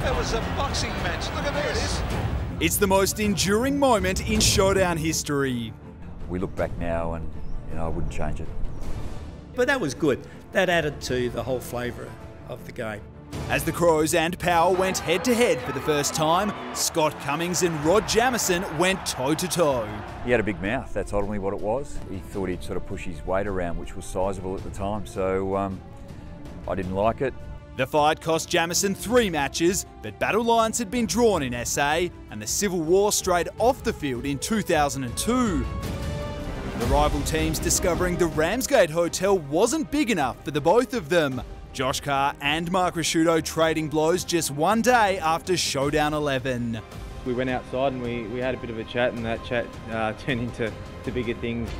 That was a boxing match. Look at this. it is. The most enduring moment in showdown history. We look back now and, you know, I wouldn't change it. But that was good. That added to the whole flavour of the game. As the Crows and Power went head to head for the first time, Scott Cummings and Rod Jameson went toe to toe. He had a big mouth, that's ultimately what it was. He thought he'd sort of push his weight around, which was sizable at the time, so um, I didn't like it. The fight cost Jameson three matches, but battle lines had been drawn in SA and the Civil War strayed off the field in 2002. The rival teams discovering the Ramsgate Hotel wasn't big enough for the both of them. Josh Carr and Mark Ricciuto trading blows just one day after Showdown 11. We went outside and we, we had a bit of a chat, and that chat uh, turned into to bigger things.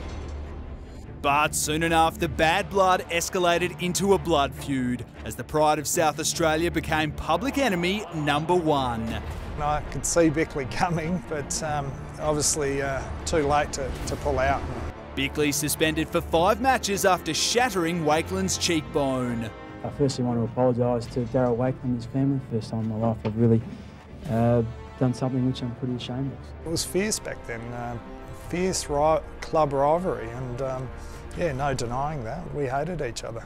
But soon enough, the bad blood escalated into a blood feud as the pride of South Australia became public enemy number one. I could see Bickley coming, but um, obviously uh, too late to, to pull out. Bickley suspended for five matches after shattering Wakelin's cheekbone. I firstly want to apologise to Darryl Wakelin and his family. First time in my life I've really uh, done something which I'm pretty ashamed of. It was fierce back then, uh, fierce ri club rivalry, and um, yeah, no denying that. We hated each other.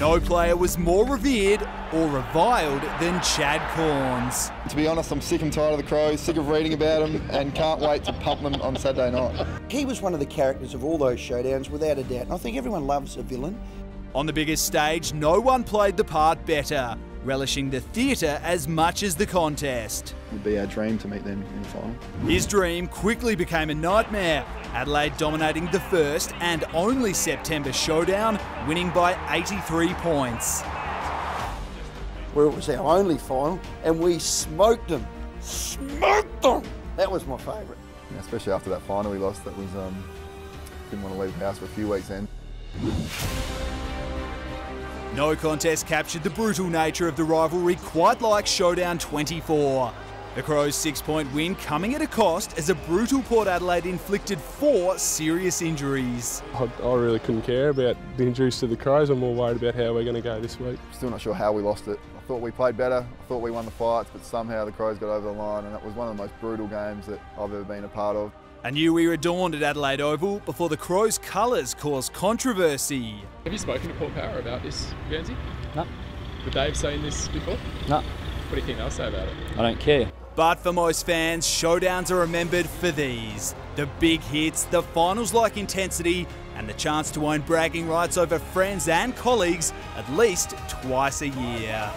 No player was more revered or reviled than Chad Cornes. To be honest, I'm sick and tired of the Crows, sick of reading about them, and can't wait to pump them on Saturday night. He was one of the characters of all those showdowns, without a doubt, and I think everyone loves a villain. On the biggest stage, no one played the part better, relishing the theatre as much as the contest. It would be our dream to meet them in the final. His dream quickly became a nightmare. Adelaide dominating the first and only September showdown, winning by 83 points. Where it was our only final, and we smoked them. Smoked them! That was my favourite. Yeah, especially after that final we lost, that was, um, didn't want to leave the house for a few weeks then. No contest captured the brutal nature of the rivalry quite like Showdown 24. The Crows' six point win coming at a cost as a brutal Port Adelaide inflicted four serious injuries. I, I, really couldn't care about the injuries to the Crows. I'm more worried about how we're going to go this week. Still not sure how we lost it. I thought we played better, I thought we won the fights, but somehow the Crows got over the line, and it was one of the most brutal games that I've ever been a part of. A new era dawned at Adelaide Oval before the Crows' colours caused controversy. Have you spoken to Port Power about this, Guernsey? No. Would they have seen this before? No. What do you think they'll say about it? I don't care. But for most fans, showdowns are remembered for these the big hits, the finals like intensity, and the chance to own bragging rights over friends and colleagues at least twice a year.